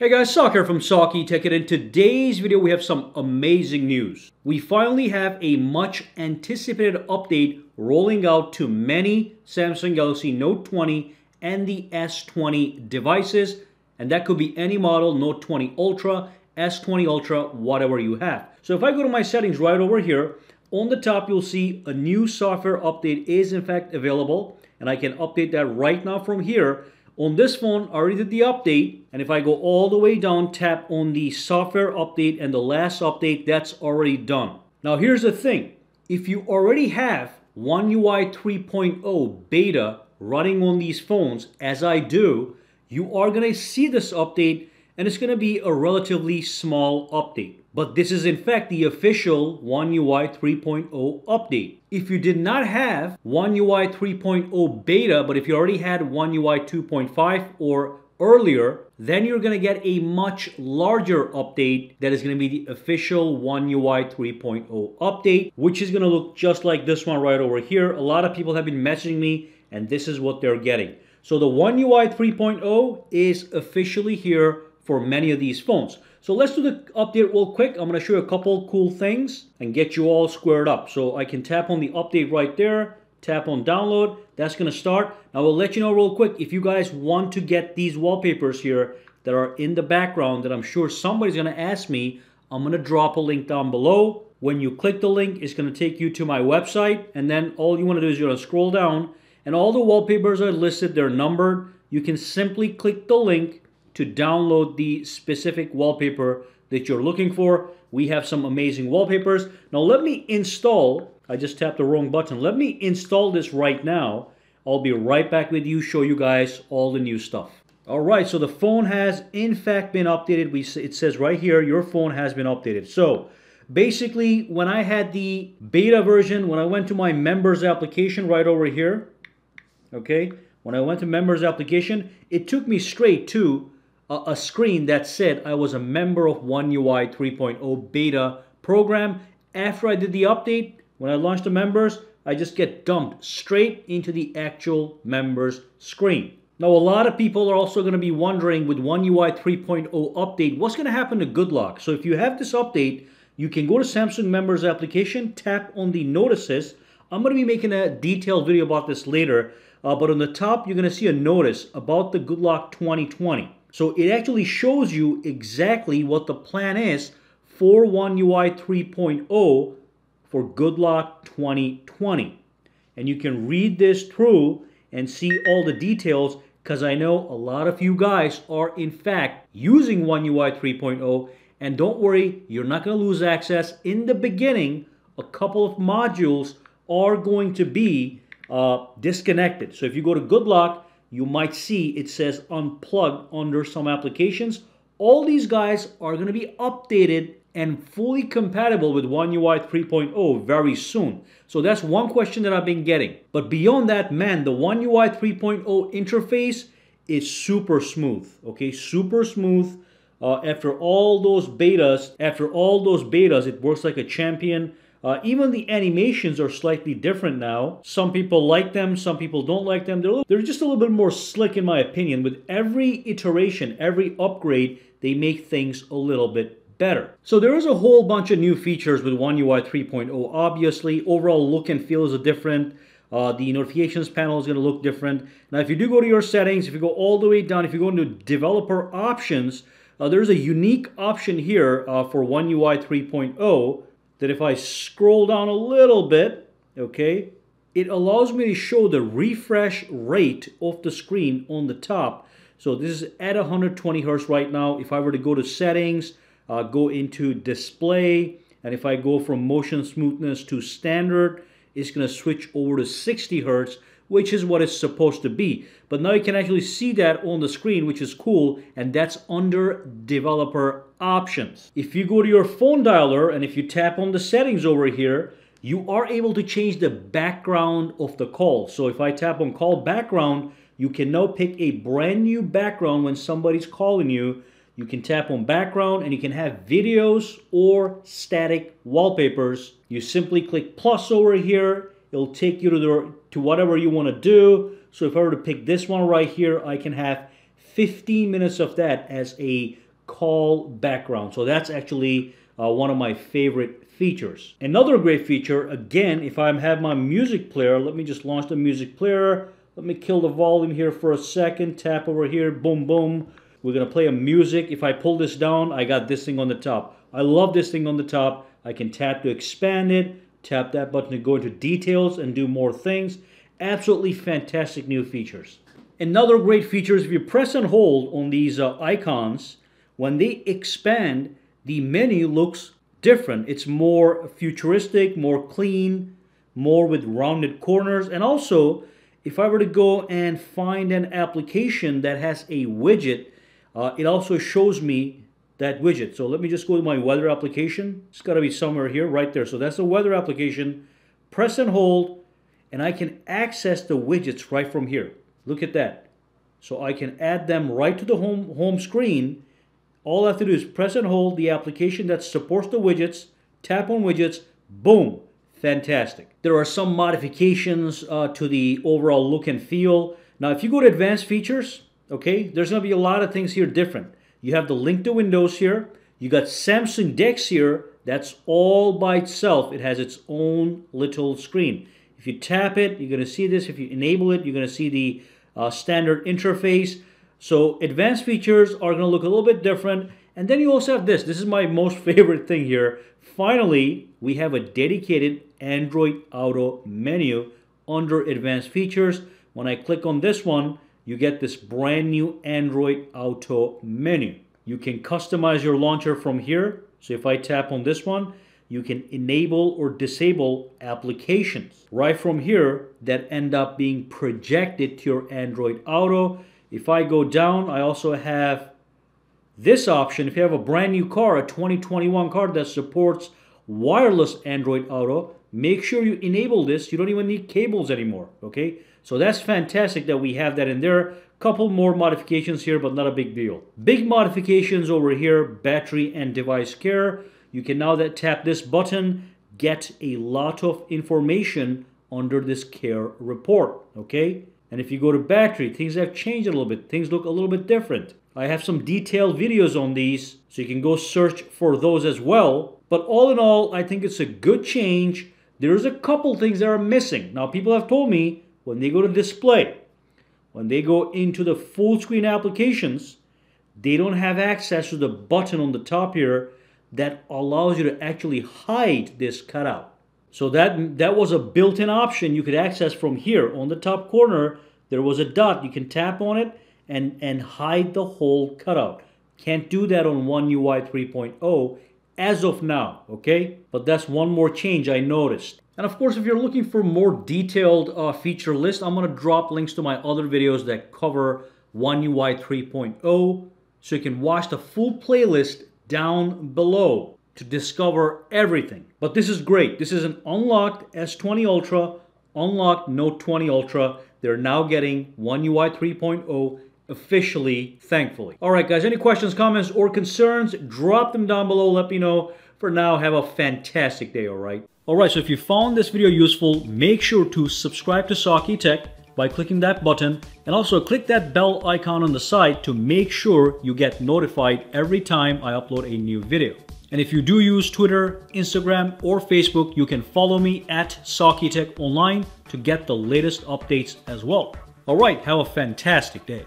Hey guys, Soccer from Sakitech and in today's video we have some amazing news. We finally have a much anticipated update rolling out to many Samsung Galaxy Note 20 and the S20 devices and that could be any model Note 20 Ultra, S20 Ultra, whatever you have. So if I go to my settings right over here, on the top you'll see a new software update is in fact available and I can update that right now from here on this phone, I already did the update, and if I go all the way down, tap on the software update and the last update, that's already done. Now here's the thing. If you already have One UI 3.0 beta running on these phones, as I do, you are to see this update and it's going to be a relatively small update. But this is in fact the official One UI 3.0 update. If you did not have One UI 3.0 beta, but if you already had One UI 2.5 or earlier, then you're going to get a much larger update that is going to be the official One UI 3.0 update, which is going to look just like this one right over here. A lot of people have been messaging me and this is what they're getting. So the One UI 3.0 is officially here for many of these phones. So let's do the update real quick. I'm to show you a couple cool things and get you all squared up. So I can tap on the update right there, tap on download. That's to start. Now I'll let you know real quick if you guys want to get these wallpapers here that are in the background that I'm sure somebody's to ask me, I'm to drop a link down below. When you click the link, it's to take you to my website. And then all you want to do is you're to scroll down and all the wallpapers are listed. They're numbered. You can simply click the link to download the specific wallpaper that you're looking for. We have some amazing wallpapers. Now let me install, I just tapped the wrong button. Let me install this right now. I'll be right back with you, show you guys all the new stuff. All right, so the phone has in fact been updated. We It says right here, your phone has been updated. So basically, when I had the beta version, when I went to my members application right over here, okay, when I went to members application, it took me straight to a, screen that said I was a member of One UI 3.0 beta program. After I did the update, when I launched the members, I just get dumped straight into the actual members screen. Now, a lot of people are also going to be wondering with One UI 3.0 update, what's going to happen to Good GoodLock? So if you have this update, you can go to Samsung Members application, tap on the notices. I'm going to be making a detailed video about this later, uh, but on the top, you're going to see a notice about the Good GoodLock 2020. So it actually shows you exactly what the plan is for One UI 3.0 for GoodLock 2020. And you can read this through and see all the details because I know a lot of you guys are in fact using One UI 3.0 and don't worry, you're not going to lose access. In the beginning, a couple of modules are going to be uh, disconnected. So if you go to GoodLock, you might see it says unplugged under some applications. All these guys are going to be updated and fully compatible with One UI 3.0 very soon. So that's one question that I've been getting. But beyond that, man, the One UI 3.0 interface is super smooth. Okay, super smooth. Uh, after all those betas, after all those betas, it works like a champion. Uh, even the animations are slightly different now. Some people like them, some people don't like them. They're, little, they're just a little bit more slick in my opinion. With every iteration, every upgrade, they make things a little bit better. So there is a whole bunch of new features with One UI 3.0. Obviously, overall look and feel is different. Uh, the notifications panel is going to look different. Now, if you do go to your settings, if you go all the way down, if you go into developer options, uh, there's a unique option here uh, for One UI 3.0 that if I scroll down a little bit, okay, it allows me to show the refresh rate of the screen on the top. So this is at 120 hertz right now. If I were to go to settings, uh, go into display, and if I go from motion smoothness to standard, it's going to switch over to 60 hertz, which is what it's supposed to be. But now you can actually see that on the screen, which is cool, and that's under developer options. If you go to your phone dialer and if you tap on the settings over here, you are able to change the background of the call. So if I tap on call background, you can now pick a brand new background when somebody's calling you. You can tap on background and you can have videos or static wallpapers. You simply click plus over here. It'll take you to, the, to whatever you want to do. So if I were to pick this one right here, I can have 15 minutes of that as a call background. So that's actually uh, one of my favorite features. Another great feature, again, if I have my music player, let me just launch the music player. Let me kill the volume here for a second. Tap over here, boom, boom. We're gonna play a music. If I pull this down, I got this thing on the top. I love this thing on the top. I can tap to expand it, tap that button to go into details and do more things. Absolutely fantastic new features. Another great feature is if you press and hold on these uh, icons, when they expand, the menu looks different. It's more futuristic, more clean, more with rounded corners. And also, if I were to go and find an application that has a widget, uh, it also shows me that widget. So let me just go to my weather application. It's got to be somewhere here, right there. So that's the weather application. Press and hold, and I can access the widgets right from here. Look at that. So I can add them right to the home, home screen. All I have to do is press and hold the application that supports the widgets, tap on widgets, boom, fantastic. There are some modifications uh, to the overall look and feel. Now, if you go to advanced features, okay, there's gonna be a lot of things here different. You have the link to Windows here. You got Samsung DeX here. That's all by itself. It has its own little screen. If you tap it, you're going to see this. If you enable it, you're going to see the uh, standard interface. So advanced features are going to look a little bit different. And then you also have this. This is my most favorite thing here. Finally, we have a dedicated Android Auto menu under advanced features. When I click on this one, you get this brand new Android Auto menu. You can customize your launcher from here. So if I tap on this one, you can enable or disable applications right from here that end up being projected to your Android Auto. If I go down, I also have this option. If you have a brand new car, a 2021 car that supports wireless Android Auto, make sure you enable this. You don't even need cables anymore, okay? So that's fantastic that we have that in there. Couple more modifications here, but not a big deal. Big modifications over here, battery and device care. You can now that tap this button, get a lot of information under this care report, okay? And if you go to battery, things have changed a little bit. Things look a little bit different. I have some detailed videos on these, so you can go search for those as well. But all in all, I think it's a good change. There's a couple things that are missing. Now, people have told me when they go to display, when they go into the full screen applications, they don't have access to the button on the top here that allows you to actually hide this cutout. So that, that was a built-in option you could access from here. On the top corner, there was a dot. You can tap on it and, and hide the whole cutout. Can't do that on One UI 3.0 as of now, okay? But that's one more change I noticed. And of course, if you're looking for more detailed uh, feature list, I'm gonna drop links to my other videos that cover One UI 3.0 so you can watch the full playlist down below to discover everything. But this is great. This is an unlocked S20 Ultra, unlocked Note 20 Ultra. They're now getting One UI 3.0 officially, thankfully. All right, guys, any questions, comments, or concerns, drop them down below. Let me know. For now, have a fantastic day, all right? Alright, so if you found this video useful, make sure to subscribe to Sakitech by clicking that button and also click that bell icon on the side to make sure you get notified every time I upload a new video. And if you do use Twitter, Instagram, or Facebook, you can follow me at Sakitech Online to get the latest updates as well. Alright, have a fantastic day.